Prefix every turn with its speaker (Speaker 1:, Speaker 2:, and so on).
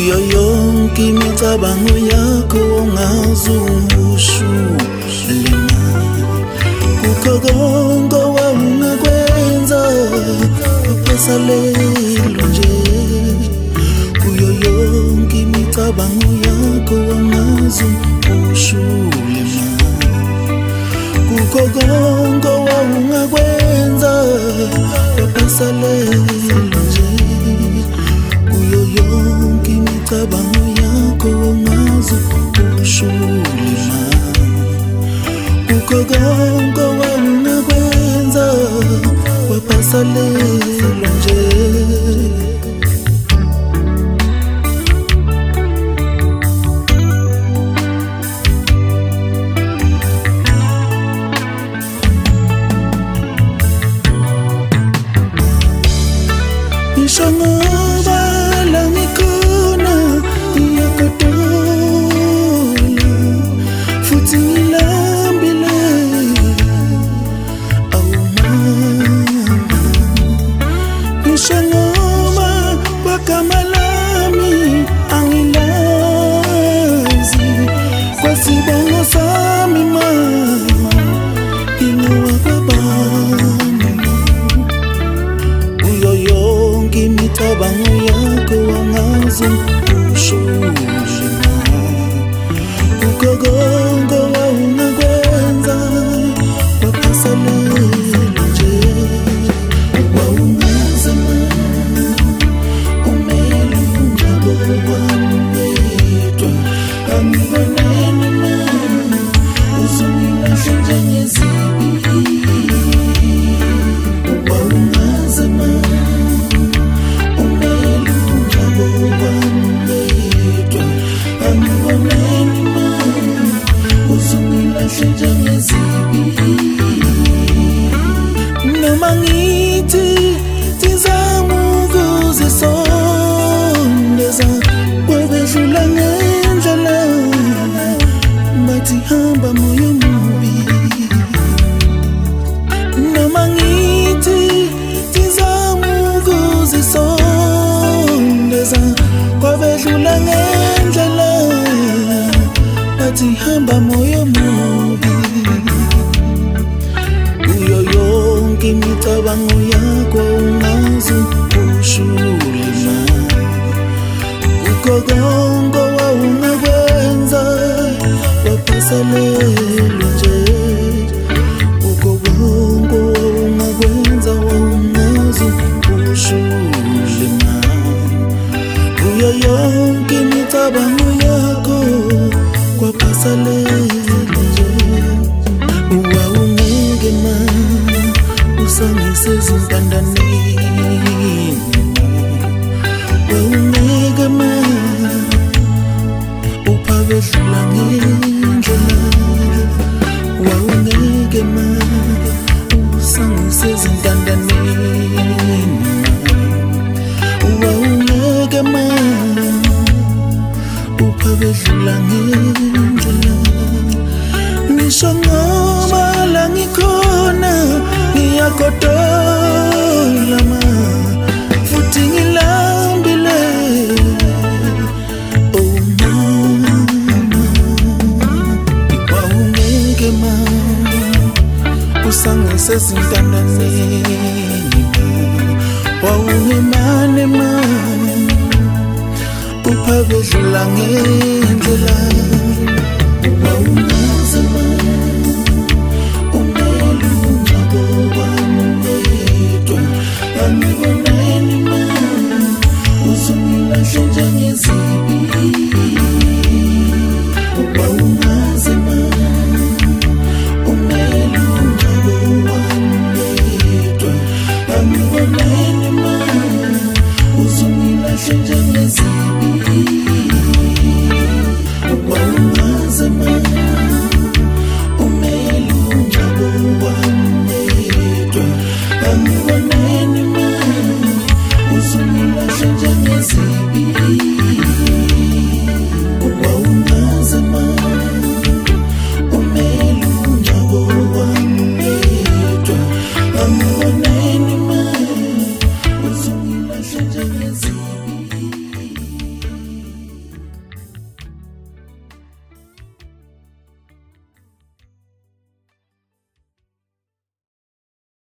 Speaker 1: yonke imicabango yakho ongazungushuhlima kukho konke wawungakwenza kwapasalelo nje. Kuyo yonke imicabango yakho ongazungushuhlima kukho konke wawungakwenza kwapasalelo kushulima Uko gongo wana kwenza Wapasalelo nje Ishongoba yakho wangazi ushulima kukho konke wawungakwenza kwaphasalela nje wawungazama umele ungabo wamedwa angiboneni ma uzongilahle njengezibi wawungazama moyo kimitabahu yako kwa pasaleleje uwaumegema usamisezimbandani uphabedlula ngendlela ngisho ngoba la ngikhona ngiyagodola ma futhi ngilambile oh mama wawungeke ma usangisezintandaneni wawungimane ma uphabedlula ngendlela wawungazama umele ungabo wamedwa angiboneni ma uzongilahle